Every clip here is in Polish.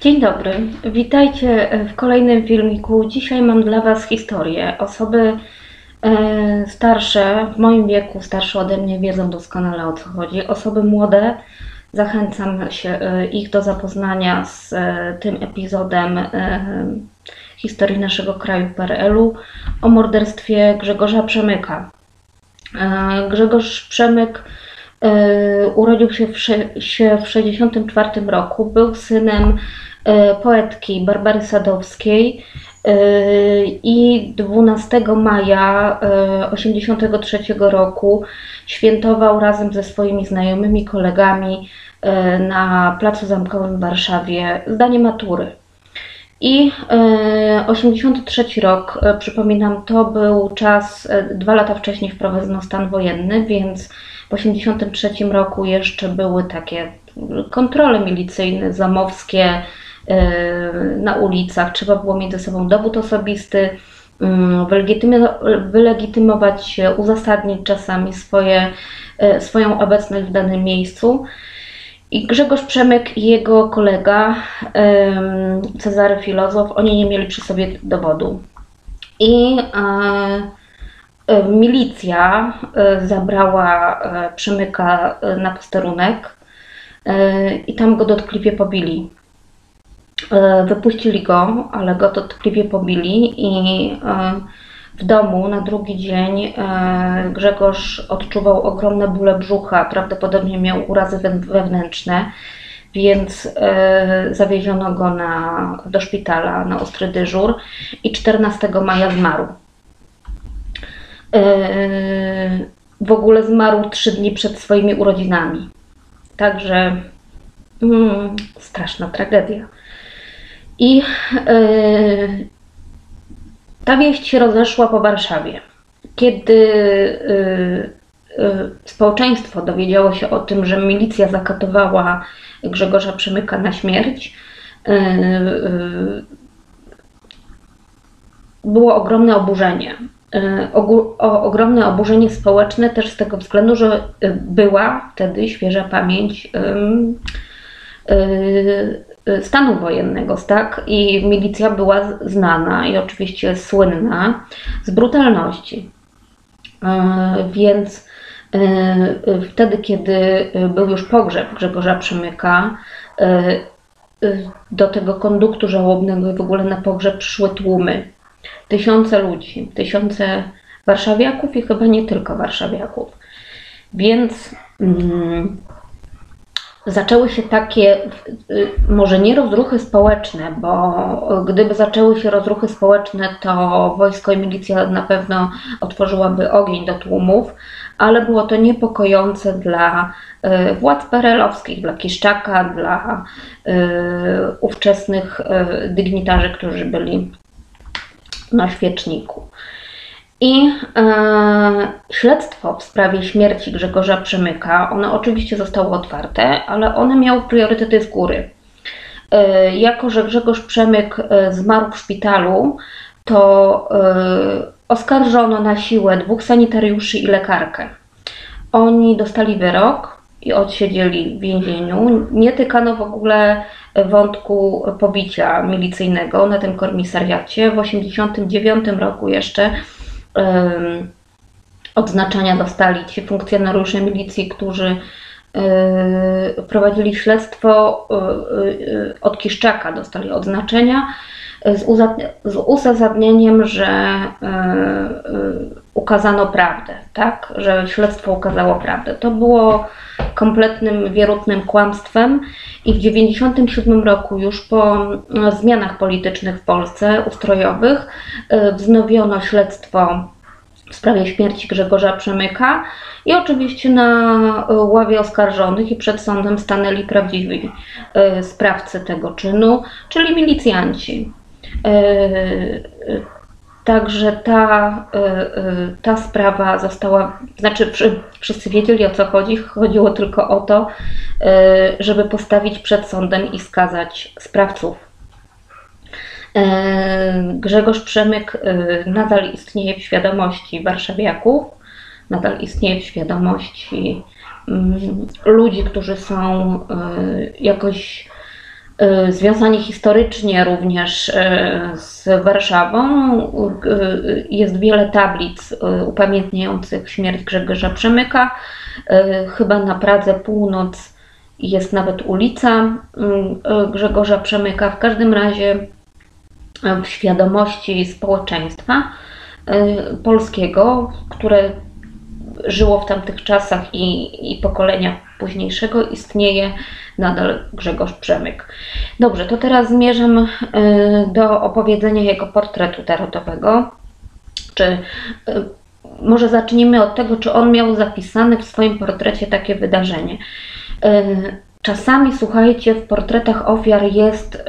Dzień dobry, witajcie w kolejnym filmiku. Dzisiaj mam dla Was historię. Osoby e, starsze, w moim wieku, starsze ode mnie, wiedzą doskonale o co chodzi. Osoby młode, zachęcam się e, ich do zapoznania z e, tym epizodem historii naszego kraju PRL-u o morderstwie Grzegorza Przemyka. Grzegorz Przemyk urodził się w 1964 roku, był synem poetki Barbary Sadowskiej e, i 12 maja 1983 e, roku świętował razem ze swoimi znajomymi kolegami na Placu Zamkowym w Warszawie zdanie matury. I 83 rok, przypominam, to był czas, dwa lata wcześniej wprowadzono stan wojenny, więc w 83 roku jeszcze były takie kontrole milicyjne, zamowskie, E, na ulicach, trzeba było mieć ze sobą dowód osobisty, mm, wylegitymować się, uzasadnić czasami swoje, e, swoją obecność w danym miejscu. I Grzegorz Przemyk i jego kolega Cezary Filozof, oni nie mieli przy sobie dowodu. I e, milicja zabrała Przemyka na posterunek i tam go dotkliwie pobili. E, wypuścili go, ale go dotkliwie pobili i e, w domu na drugi dzień e, Grzegorz odczuwał ogromne bóle brzucha, prawdopodobnie miał urazy wewnętrzne, więc zawieziono go na, do szpitala na ostry dyżur i 14 maja zmarł. W ogóle zmarł trzy dni przed swoimi urodzinami. Także mm, straszna tragedia. I yy, ta wieść się rozeszła po Warszawie. Kiedy yy, yy, społeczeństwo dowiedziało się o tym, że milicja zakatowała Grzegorza Przemyka na śmierć, było ogromne oburzenie. O, ogromne oburzenie społeczne też z tego względu, że była wtedy świeża pamięć stanu wojennego, tak? I milicja była znana i oczywiście słynna z brutalności. Y, więc y, wtedy, kiedy był już pogrzeb Grzegorza Przemyka, do tego konduktu żałobnego i w ogóle na pogrzeb przyszły tłumy. Tysiące ludzi, tysiące warszawiaków i chyba nie tylko warszawiaków. Więc mm, zaczęły się takie, y, może nie rozruchy społeczne, bo gdyby zaczęły się rozruchy społeczne, to wojsko i milicja na pewno otworzyłaby ogień do tłumów, ale było to niepokojące dla y, władz perelowskich, dla Kiszczaka, dla y, ówczesnych dygnitarzy, którzy byli na świeczniku. I e, śledztwo w sprawie śmierci Grzegorza Przemyka, one oczywiście zostały otwarte, ale one miały priorytety z góry. E, jako, że Grzegorz Przemyk e, zmarł w szpitalu, to e, oskarżono na siłę dwóch sanitariuszy i lekarkę. Oni dostali wyrok i odsiedzieli w więzieniu. Nie tykano w ogóle wątku pobicia milicyjnego na tym komisariacie. W 1989 roku jeszcze odznaczenia dostali ci funkcjonariusze milicji, którzy prowadzili śledztwo e, e, od Kiszczaka, dostali odznaczenia z uzasadnieniem, że ukazano prawdę, tak? że śledztwo ukazało prawdę. To było kompletnym, wierutnym kłamstwem i w 1997 roku, już po zmianach politycznych w Polsce, ustrojowych, wznowiono śledztwo w sprawie śmierci Grzegorza Przemyka i oczywiście na ławie oskarżonych i przed sądem stanęli prawdziwi sprawcy tego czynu, czyli milicjanci. Także ta, ta sprawa została, znaczy wszyscy wiedzieli o co chodzi, chodziło tylko o to, żeby postawić przed sądem i skazać sprawców. E, Grzegorz Przemyk e, nadal istnieje w świadomości warszawiaków, nadal istnieje w świadomości mm, ludzi, którzy są e, jakoś związani historycznie również z Warszawą. Jest wiele tablic upamiętniających śmierć Grzegorza Przemyka. Chyba na Pradze Północ jest nawet ulica Grzegorza Przemyka. W każdym razie w świadomości społeczeństwa polskiego, które żyło w tamtych czasach i, i pokolenia późniejszego, istnieje nadal Grzegorz Przemyk. Dobrze, to teraz zmierzam y, do opowiedzenia jego portretu tarotowego. Czy y, może zacznijmy od tego, czy on miał zapisane w swoim portrecie takie wydarzenie. Y, czasami, słuchajcie, w portretach ofiar jest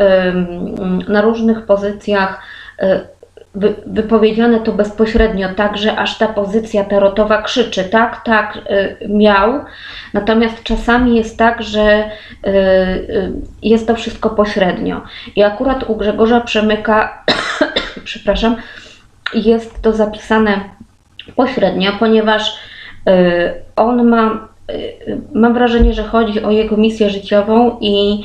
na różnych pozycjach wypowiedziane to bezpośrednio, tak, że aż ta pozycja tarotowa krzyczy, tak, tak, y, miał. Natomiast czasami jest tak, że y, y, jest to wszystko pośrednio. I akurat u Grzegorza Przemyka, przepraszam, jest to zapisane pośrednio, ponieważ on ma mam wrażenie, że chodzi o jego misję życiową i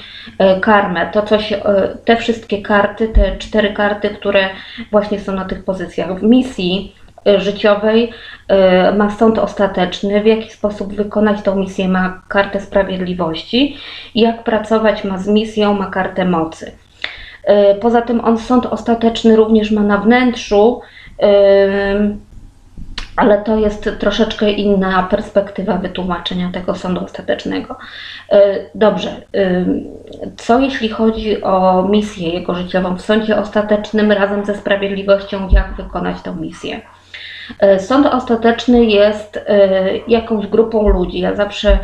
y, karmę. To coś, y, te wszystkie karty, te cztery karty, które właśnie są na tych pozycjach. W misji życiowej ma sąd ostateczny, w jaki sposób wykonać tą misję ma kartę sprawiedliwości, jak pracować ma z misją, ma kartę mocy. Poza tym on sąd ostateczny również ma na wnętrzu ale to jest troszeczkę inna perspektywa wytłumaczenia tego sądu ostatecznego. E, dobrze, e, co jeśli chodzi o misję jego życiową w sądzie ostatecznym razem ze sprawiedliwością, jak wykonać tę misję? E, sąd ostateczny jest jakąś grupą ludzi. Ja zawsze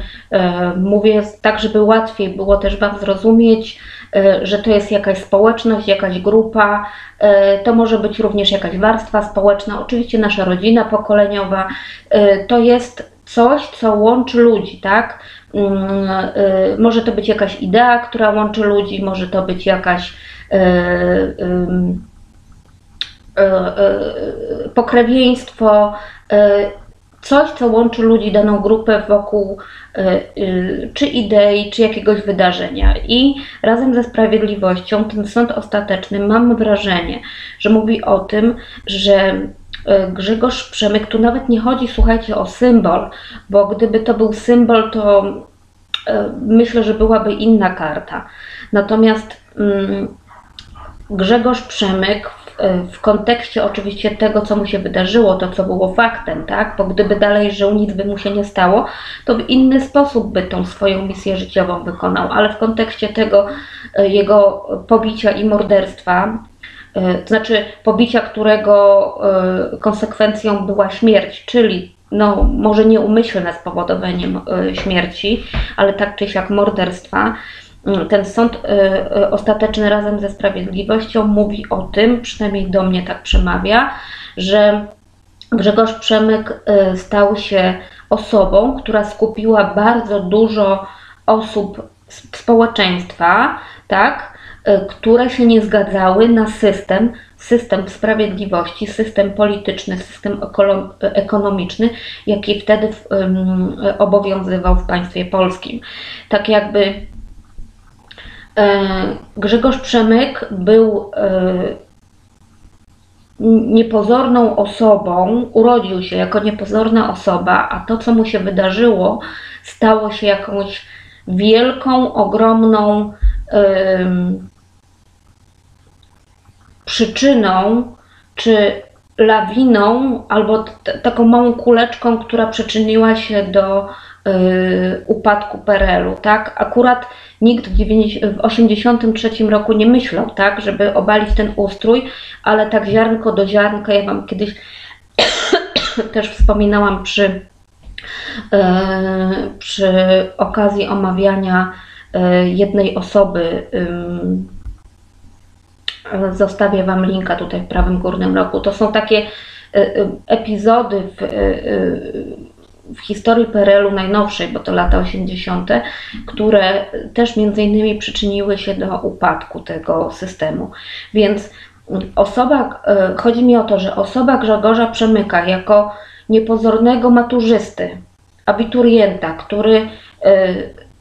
mówię tak, żeby łatwiej było też Wam zrozumieć, E, że to jest jakaś społeczność, jakaś grupa, e, to może być również jakaś warstwa społeczna, oczywiście nasza rodzina pokoleniowa, e, to jest coś, co łączy ludzi, tak? Mm, może to być jakaś idea, która łączy ludzi, może to być jakaś pokrewieństwo, coś, co łączy ludzi, daną grupę wokół czy idei, czy jakiegoś wydarzenia. I razem ze sprawiedliwością ten sąd ostateczny mam wrażenie, że mówi o tym, że Grzegorz Przemyk, tu nawet nie chodzi, słuchajcie, o symbol, bo gdyby to był symbol, to myślę, że byłaby inna karta. Natomiast mm, Grzegorz Przemyk w kontekście oczywiście tego, co mu się wydarzyło, to co było faktem, tak? Bo gdyby dalej żył, nic by mu się nie stało, to w inny sposób by tą swoją misję życiową wykonał, ale w kontekście tego e, jego pobicia i morderstwa, e, to znaczy pobicia, którego konsekwencją była śmierć, czyli no, może nieumyślne spowodowanie śmierci, ale tak czy siak morderstwa, ten sąd y, y, ostateczny razem ze sprawiedliwością mówi o tym, przynajmniej do mnie tak przemawia, że Grzegorz Przemyk y, stał się osobą, która skupiła bardzo dużo osób społeczeństwa, tak, które się nie zgadzały na system, system sprawiedliwości, system polityczny, system ekonomiczny, jaki wtedy obowiązywał w państwie polskim. Tak jakby Grzegorz Przemyk był e, niepozorną osobą, urodził się jako niepozorna osoba, a to, co mu się wydarzyło, stało się jakąś wielką, ogromną przyczyną, czy lawiną, albo taką małą kuleczką, która przyczyniła się do upadku PRL-u, tak? Akurat nikt w 1983 roku nie myślał, tak, żeby obalić ten ustrój, ale tak ziarnko do ziarnka, ja Wam kiedyś też wspominałam przy, e, przy okazji omawiania e, jednej osoby, zostawię Wam linka tutaj w prawym górnym rogu. To są takie epizody w, w historii PRL-u najnowszej, bo to lata 80., które też między innymi przyczyniły się do upadku tego systemu. Więc osoba, e, chodzi mi o to, że osoba Grzegorza Przemyka jako niepozornego maturzysty, abiturienta, który e,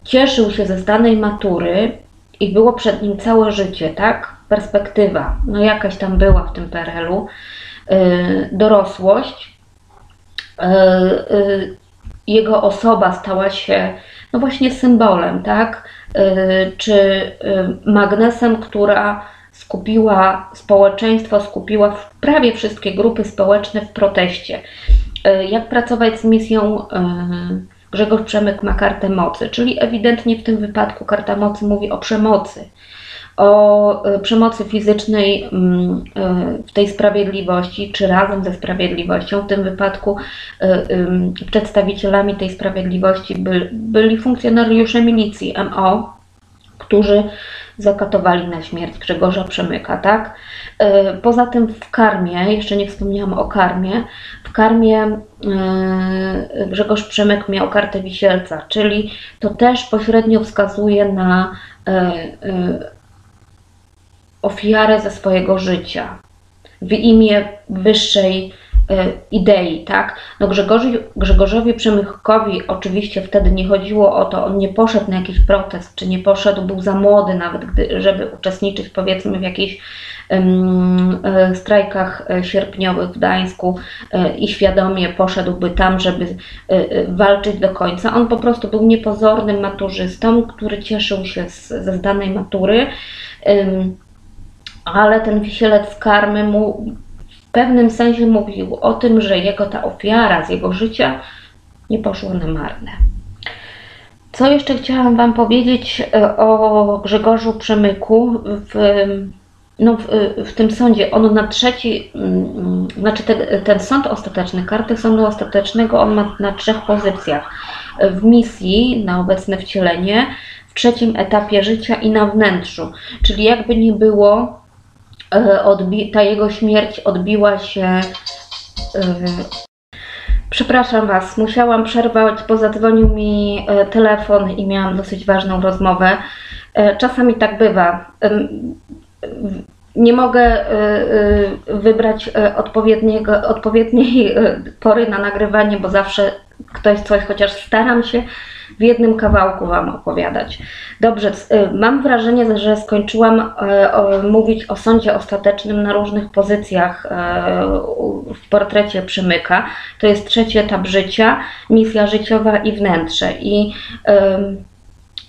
cieszył się ze zdanej matury i było przed nim całe życie, tak? Perspektywa, no jakaś tam była w tym PRL-u, yy, dorosłość, jego osoba stała się, no właśnie symbolem, tak? Yy, czy yy, magnesem, która skupiła społeczeństwo, skupiła prawie wszystkie grupy społeczne w proteście. Yy, jak pracować z misją Grzegorz Przemyk ma kartę mocy, czyli ewidentnie w tym wypadku karta mocy mówi o przemocy, o e, przemocy fizycznej mm, e, w tej sprawiedliwości, czy razem ze sprawiedliwością. W tym wypadku e, przedstawicielami tej sprawiedliwości byli funkcjonariusze milicji MO, którzy zakatowali na śmierć Grzegorza Przemyka, tak? Poza tym w karmie, jeszcze nie wspomniałam o karmie, w karmie Grzegorz Przemyk miał kartę wisielca, czyli to też pośrednio wskazuje na ofiarę ze swojego życia w imię wyższej e, idei, tak? No Grzegorzowi, Grzegorzowi Przemychowi oczywiście wtedy nie chodziło o to, on nie poszedł na jakiś protest, czy nie poszedł, był za młody nawet, gdy, żeby uczestniczyć powiedzmy w jakichś um, strajkach e, sierpniowych w Gdańsku i świadomie poszedłby tam, żeby walczyć do końca. On po prostu był niepozornym maturzystą, który cieszył się z, ze zdanej matury. Ale ten wisielec karmy mu w pewnym sensie mówił o tym, że jego ta ofiara z jego życia nie poszła na marne. Co jeszcze chciałam Wam powiedzieć e, o Grzegorzu Przemyku w, no, w, w tym sądzie? On na trzeci, mm, znaczy ten, ten sąd ostateczny, karty sądu ostatecznego, on ma na trzech pozycjach. W misji, na obecne wcielenie, w trzecim etapie życia i na wnętrzu. Czyli jakby nie było, ta jego śmierć odbiła się. E, przepraszam Was, musiałam przerwać, bo zadzwonił mi e, telefon i miałam dosyć ważną rozmowę. Czasami tak bywa. Nie mogę wybrać odpowiedniej pory na nagrywanie, bo zawsze ktoś coś, chociaż staram się w jednym kawałku Wam opowiadać. Dobrze, y, mam wrażenie, że skończyłam y, mówić o sądzie ostatecznym na różnych pozycjach y, w portrecie Przemyka. To jest trzeci etap życia, misja życiowa i wnętrze. I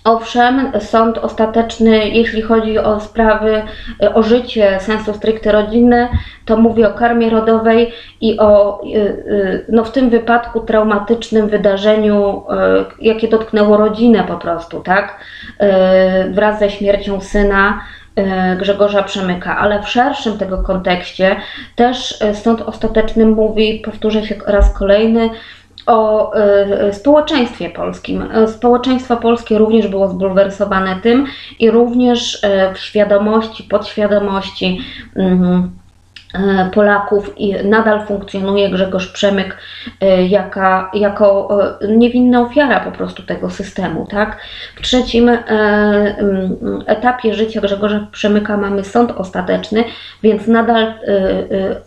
Owszem, sąd ostateczny, jeśli chodzi o sprawy, e, o życie sensu stricte rodzinne, to mówi o karmie rodowej i o, e, e, no w tym wypadku, traumatycznym wydarzeniu, jakie dotknęło rodzinę po prostu, tak? Wraz ze śmiercią syna Grzegorza Przemyka, ale w szerszym tego kontekście też sąd ostateczny mówi, powtórzę się raz kolejny, o y, społeczeństwie polskim. E, społeczeństwo polskie również było zbulwersowane tym i również y, w świadomości, podświadomości y, Polaków i nadal funkcjonuje Grzegorz Przemyk jaka, jako niewinna ofiara po prostu tego systemu. Tak? W trzecim etapie życia Grzegorza Przemyka mamy sąd ostateczny, więc nadal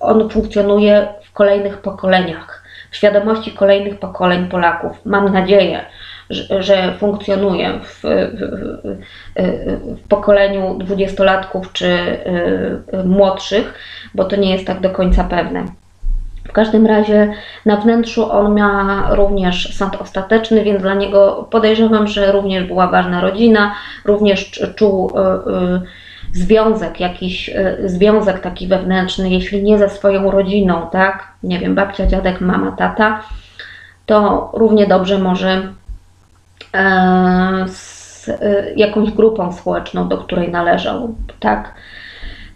on funkcjonuje w kolejnych pokoleniach świadomości kolejnych pokoleń Polaków. Mam nadzieję, że, że funkcjonuje w, w, w, pokoleniu dwudziestolatków czy y, młodszych, bo to nie jest tak do końca pewne. W każdym razie na wnętrzu on ma również sąd ostateczny, więc dla niego podejrzewam, że również była ważna rodzina, również czuł y, y, związek, jakiś e, związek taki wewnętrzny, jeśli nie ze swoją rodziną, tak, nie wiem, babcia, dziadek, mama, tata, to równie dobrze może e, z e, jakąś grupą społeczną, do której należał, tak.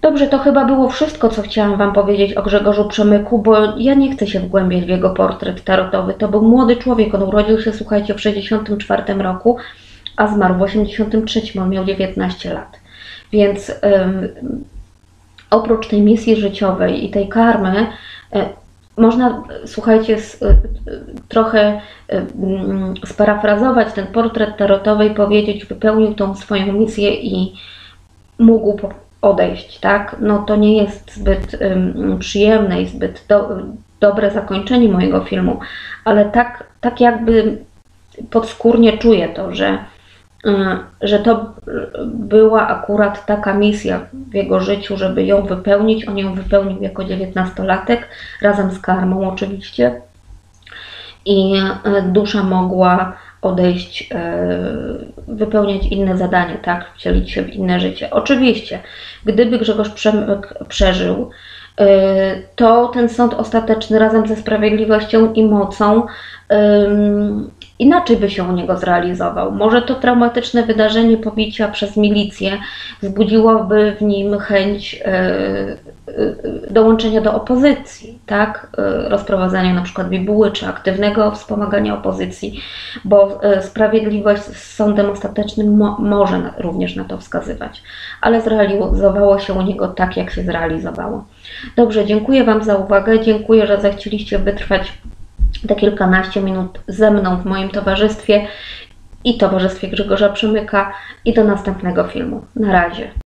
Dobrze, to chyba było wszystko, co chciałam Wam powiedzieć o Grzegorzu Przemyku, bo ja nie chcę się wgłębiać w jego portret tarotowy. To był młody człowiek, on urodził się, słuchajcie, w 1964 roku, a zmarł w 1983, on miał 19 lat. Więc oprócz tej misji życiowej i tej karmy, e, można, słuchajcie, e, trochę sparafrazować ten portret tarotowy i powiedzieć, wypełnił tą swoją misję i mógł odejść, tak? No to nie jest zbyt przyjemne i zbyt do, dobre zakończenie mojego filmu, ale tak, tak jakby podskórnie czuję to, że e, że to była akurat taka misja w jego życiu, żeby ją wypełnić. On ją wypełnił jako dziewiętnastolatek, razem z karmą oczywiście. I e, dusza mogła odejść, e, wypełniać inne zadanie, tak, wcielić się w inne życie. Oczywiście, gdyby Grzegorz Przemyk przeżył, e, to ten sąd ostateczny razem ze sprawiedliwością i mocą inaczej by się u niego zrealizował. Może to traumatyczne wydarzenie pobicia przez milicję wzbudziłoby w nim chęć e, e, dołączenia do opozycji, tak? E, rozprowadzania na przykład bibuły czy aktywnego wspomagania opozycji, bo sprawiedliwość z sądem ostatecznym mo może również na to wskazywać, ale zrealizowało się u niego tak, jak się zrealizowało. Dobrze, dziękuję Wam za uwagę, dziękuję, że zechcieliście wytrwać te kilkanaście minut ze mną w moim towarzystwie i towarzystwie Grzegorza Przemyka i do następnego filmu. Na razie.